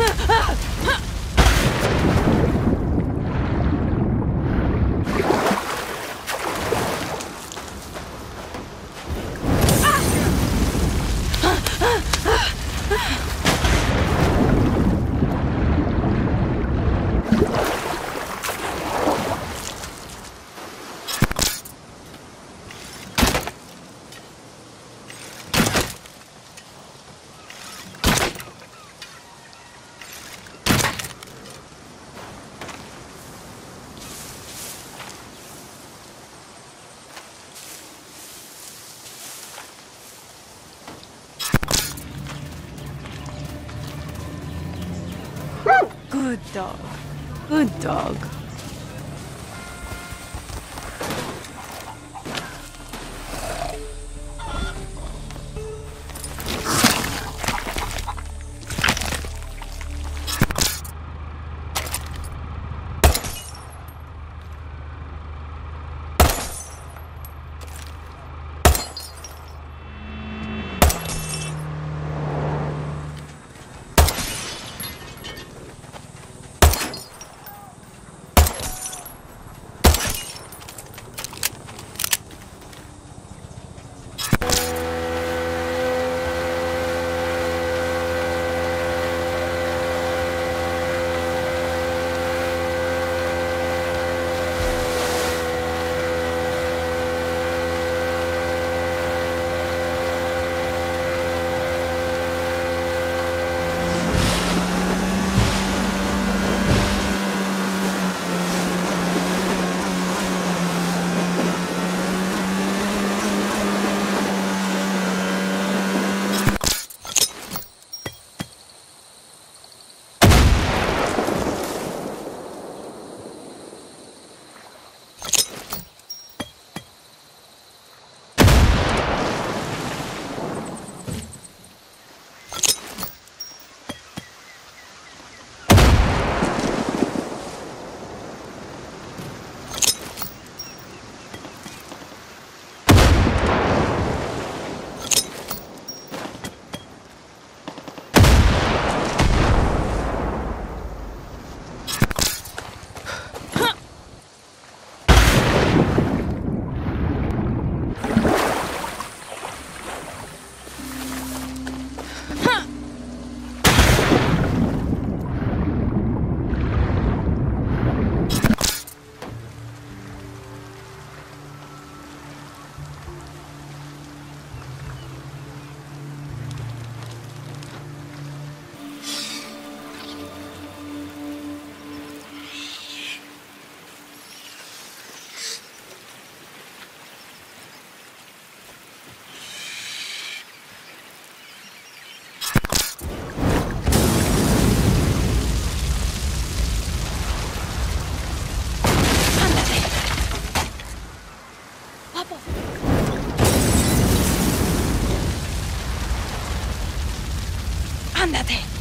Ha! Good dog. Good dog. Ándate.